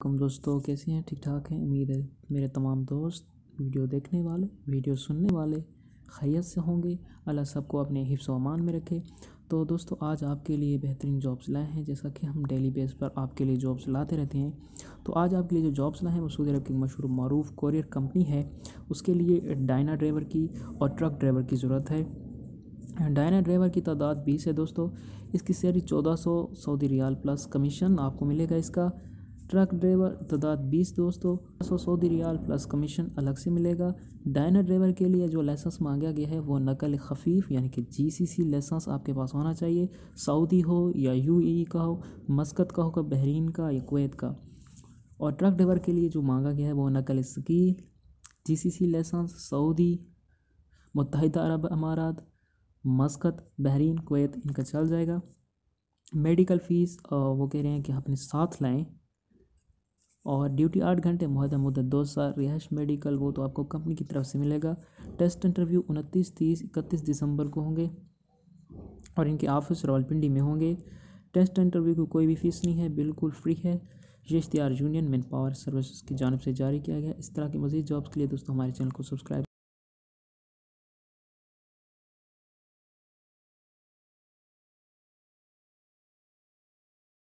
कम दोस्तों कैसे हैं? ठीक ठाक हैं? उम्मीद है मेरे तमाम दोस्त वीडियो देखने वाले, वीडियो सुनने वाले खैरियत से होंगे। अल्लाह सबको अपने हिफ्स अमान में रखे। तो दोस्तों, आज आपके लिए बेहतरीन जॉब्स लाए हैं। जैसा कि हम डेली बेस पर आपके लिए जॉब्स लाते रहते हैं। तो आज आपके लिए जो जॉब्स लाए हैं वो सऊदी अरब की मशहूर मरूफ कोरियर कंपनी है। उसके लिए डायना ड्राइवर की और ट्रक ड्राइवर की ज़रूरत है। डायना ड्राइवर की तादाद बीस है दोस्तों। इसकी सैलरी चौदह सौ सऊदी रियाल प्लस कमीशन आपको मिलेगा इसका। ट्रक ड्राइवर तदाद बीस दोस्तों, सौ सऊदी रियाल प्लस कमीशन अलग से मिलेगा। डायनर ड्राइवर के लिए जो लाइसेंस मांगा गया है वो नकल खफीफ यानी कि जीसीसी लाइसेंस आपके पास होना चाहिए। सऊदी हो या यूएई का हो, मस्कत का हो बहरीन का या कुवैत का। और ट्रक ड्राइवर के लिए जो मांगा गया है वो नकल स्कील जीसीसी लाइसेंस सऊदी मुतहदा अरब अमारात, मस्कत, बहरीन, कुवैत, इनका चल जाएगा। मेडिकल फ़ीस वो कह रहे हैं कि अपने साथ लाएँ। और ड्यूटी आठ घंटे मुहदा मुद्दत दो साल रिहाइश मेडिकल, वो तो आपको कंपनी की तरफ़ से मिलेगा। टेस्ट इंटरव्यू उनतीस तीस इकतीस दिसंबर को होंगे और इनके ऑफ़िस रावलपिंडी में होंगे। टेस्ट इंटरव्यू को कोई भी फ़ीस नहीं है, बिल्कुल फ्री है। ये इश्तियार यूनियन मैन पावर सर्विस की जानब से जारी किया गया। इस तरह के मज़ीद जॉब्स के लिए दोस्तों, हमारे चैनल को सब्सक्राइब